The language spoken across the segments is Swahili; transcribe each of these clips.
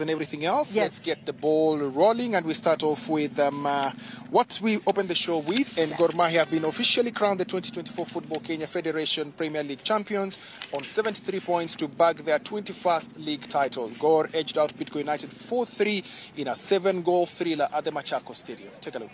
and everything else. Yes. Let's get the ball rolling, and we start off with um, uh, what we opened the show with. And Gor Mahia have been officially crowned the 2024 Football Kenya Federation Premier League champions on 73 points to bag their 21st league title. Gor edged out Bitcoin United 4-3 in a seven-goal thriller at the Machako Stadium. Take a look.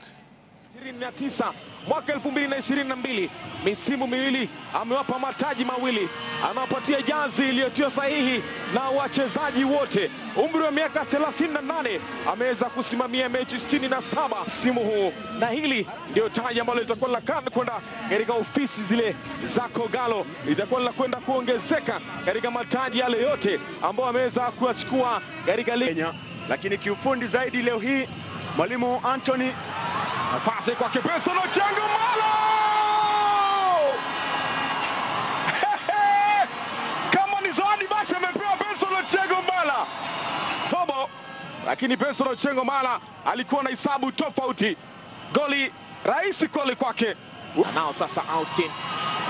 29 mwaka 2022 misimu miwili amewapa mataji mawili, anawapatia jazi iliyotiwa sahihi na wachezaji wote. Umri wa miaka 38 ameweza kusimamia mechi 67 msimu huu, na hili ndio taji ambalo litakuwa linakwenda kwenda katika ofisi zile za Kogalo, litakuwa linakwenda kuongezeka katika mataji yale yote ambayo ameweza kuyachukua katika lakini kiufundi zaidi leo hii mwalimu Anthony Nafasi kwa Kipeso na Chengo Malo! Kama ni zawadi basi amepewa Benson Ochengo Mala tobo, lakini Benson Ochengo Mala alikuwa na hisabu tofauti. Goli rahisi kweli kwake. Nao sasa Austin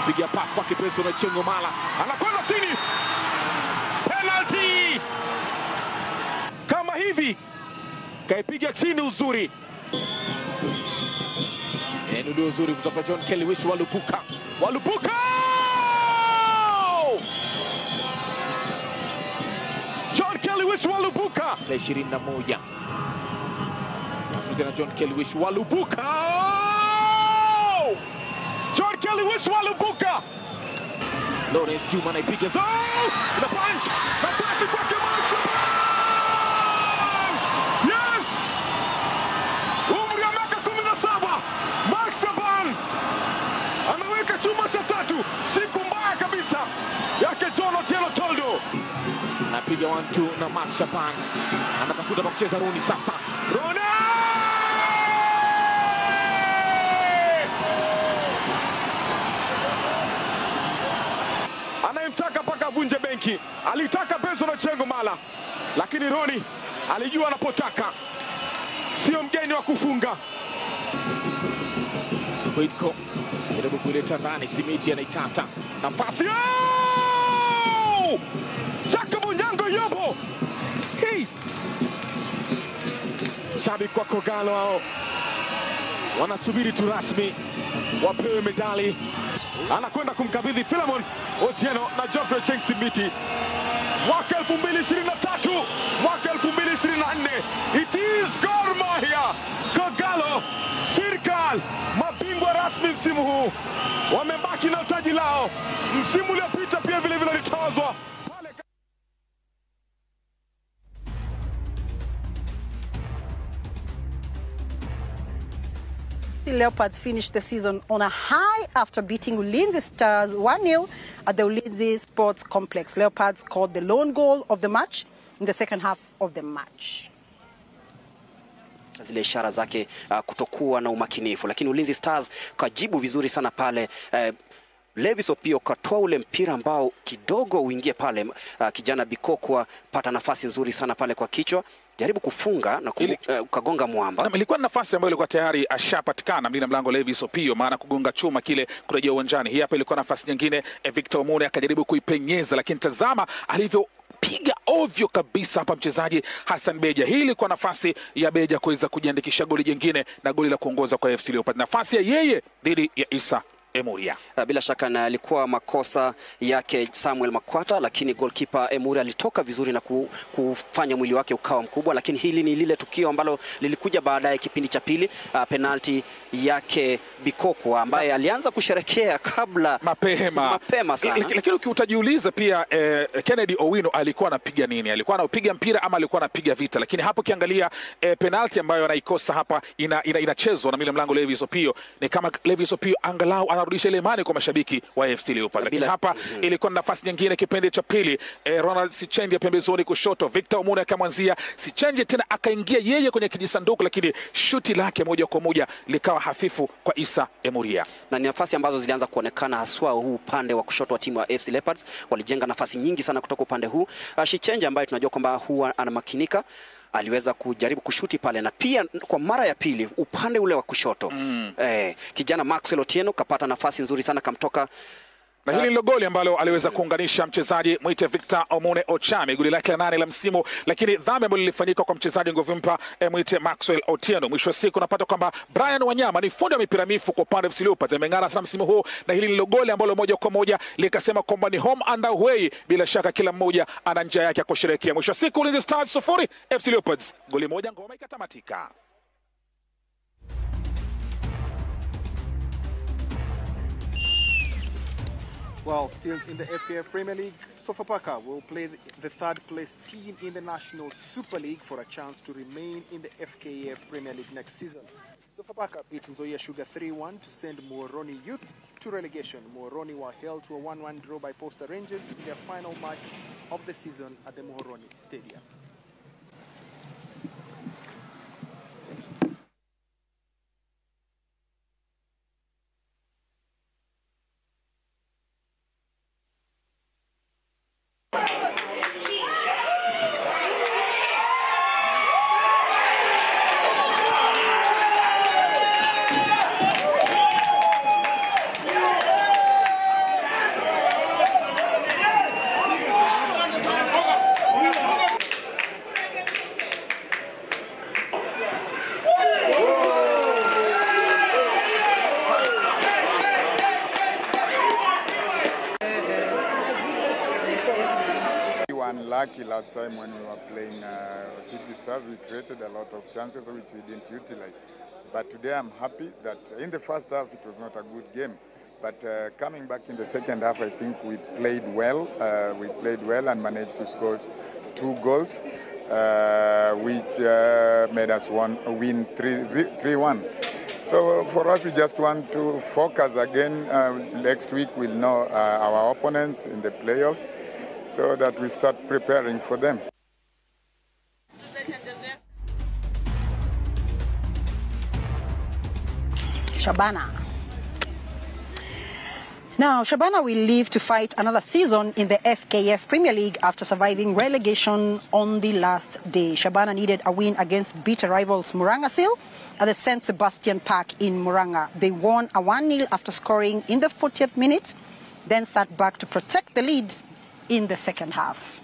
piga pasi kwa Benson Ochengo Mala, anakwenda chini, penalty! Kama hivi kaipiga chini uzuri Enudu uzuri kutoka John Kelly Wish Walupuka. Walupuka! John Kelly Wish Walupuka. Na 21. Tafuta na John Kelly Wish Walupuka. John Kelly Wish Walupuka. Lawrence Juma anaipiga Oh! Ina punch. 1-2 na Mark Shaban anatafuta pa kucheza Roni sasa. Roni! Anayemtaka mpaka avunje benki, alitaka Benson Ochengo Mala, lakini Roni alijua anapotaka, sio mgeni wa kufunga. Kwitko jaribu kuileta ndani, Simiti anaikata nafasi. Oh! Chaka Yobo. Hii. Shabiki kwa Kogalo hao. Wanasubiri tu rasmi. Wapewe medali. Anakwenda kumkabidhi Philemon Otieno na Geoffrey Cheng Simiti mwaka 2023 mwaka 2024 it is Gor Mahia. Kogalo Sirkal mabingwa rasmi msimu huu. Wamebaki na taji lao. Msimu uliopita pia vile vile litawazwa Leopards finished the season on a high after beating Ulinzi Stars 1-0 at the Ulinzi Sports Complex. Leopards scored the lone goal of the match in the second half of the match. zile ishara zake uh, kutokuwa na umakinifu, lakini Ulinzi Stars kajibu vizuri sana pale uh, Levis Opio katoa ule mpira ambao kidogo uingie pale. Uh, kijana Bikokwa pata nafasi nzuri sana pale kwa kichwa, jaribu kufunga na Ili- uh, ukagonga mwamba. na ilikuwa ni nafasi ambayo ilikuwa tayari ashapatikana mlinda mlango Levis Opio, maana kugonga chuma kile kurejea uwanjani. Hii hapa ilikuwa nafasi nyingine, eh, Victor Omune akajaribu kuipenyeza, lakini tazama alivyo piga ovyo kabisa hapa mchezaji Hassan Beja. Hii ilikuwa nafasi ya Beja kuweza kujiandikisha goli jingine na goli la kuongoza kwa AFC Leopards, nafasi ya yeye dhidi ya Isa Emuria. Uh, bila shaka na alikuwa makosa yake Samuel Makwata, lakini goalkeeper Emuria alitoka vizuri na kufanya mwili wake ukawa mkubwa, lakini hili ni lile tukio ambalo lilikuja baadaye kipindi cha pili, uh, penalti yake Bikoko ambaye alianza kusherekea kabla mapema mapema sana. Lakini ukiutajiuliza pia eh, Kennedy Owino alikuwa anapiga nini? Alikuwa anapiga mpira ama alikuwa anapiga vita? Lakini hapo ukiangalia eh, penalti ambayo anaikosa hapa inachezwa ina, ina, na mile mlango Levis Opio, ni kama Levis Opio angalau anarudisha ile imani kwa mashabiki wa AFC Leopards. Lakini hapa ilikuwa na nafasi nyingine kipindi cha pili, eh, Ronald Sichenje pembezoni kushoto, Victor Omune akamwanzia Sichenje tena akaingia yeye kwenye kijisanduku, lakini shuti lake moja kwa moja likawa hafifu kwa Isa Emuria. na ni nafasi ambazo zilianza kuonekana haswa huu upande wa kushoto wa timu ya AFC Leopards. Walijenga nafasi nyingi sana kutoka upande huu. Sichenje Shichenja ambaye tunajua kwamba huwa anamakinika aliweza kujaribu kushuti pale na pia kwa mara ya pili upande ule wa kushoto mm. eh, kijana Maxwell Otieno kapata nafasi nzuri sana kamtoka na hili ndilo goli ambalo aliweza kuunganisha mchezaji mwite Victor Omune Ochami, goli lake la nane la msimu, lakini dhambi ambalo lilifanyika kwa mchezaji nguvu mpa eh, mwite Maxwell Otieno. Mwisho wa siku unapata kwamba Brian Wanyama ni fundi wa mipira mifu kwa upande wa FC Leopards, ameng'ara sana msimu huu, na hili ndilo goli ambalo moja kwa moja likasema kwamba ni home and away. Bila shaka kila mmoja ana njia yake ya kusherehekea. Mwisho wa siku Ulinzi Stars sufuri FC Leopards goli moja, ngoma ikatamatika. Well, still in the FKF Premier League, Sofapaka will play the- third place team in the National Super League for a chance to remain in the FKF Premier League next season. Sofapaka beat Nzoia Sugar 3-1 to send Muhoroni Youth to relegation. Muhoroni were held to a 1-1 draw by Posta Rangers in their final match of the season at the Muhoroni Stadium. Unlucky last time when we were playing uh, City Stars. We created a lot of chances which we didn't utilize. But today I'm happy that in the first half it was not a good game. But uh, coming back in the second half, I think we played well. Uh, we played well and managed to score two goals, uh, which uh, made us one, win 3 1. So for us, we just want to focus again. Uh, next week, we'll know uh, our opponents in the playoffs so that we start preparing for them. Shabana. Now, Shabana will leave to fight another season in the FKF Premier League after surviving relegation on the last day. Shabana needed a win against bitter rivals Muranga Seal at the St. Sebastian Park in Muranga. They won a 1 0 after scoring in the 40th minute, then sat back to protect the lead in the second half.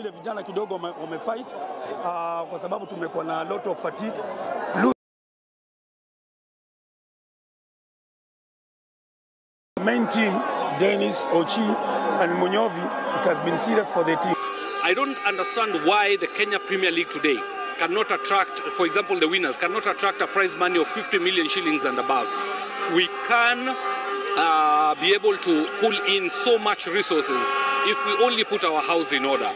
Vile vijana kidogo wame- wamefight uh, kwa sababu tumekuwa na lot of fatigue. Main team Dennis Ochi and Munyovi it has been serious for the team. I don't understand why the Kenya Premier League today cannot attract, for example, the winners cannot attract a prize money of 50 million shillings and above. We can uh, be able to pull in so much resources if we only put our house in order.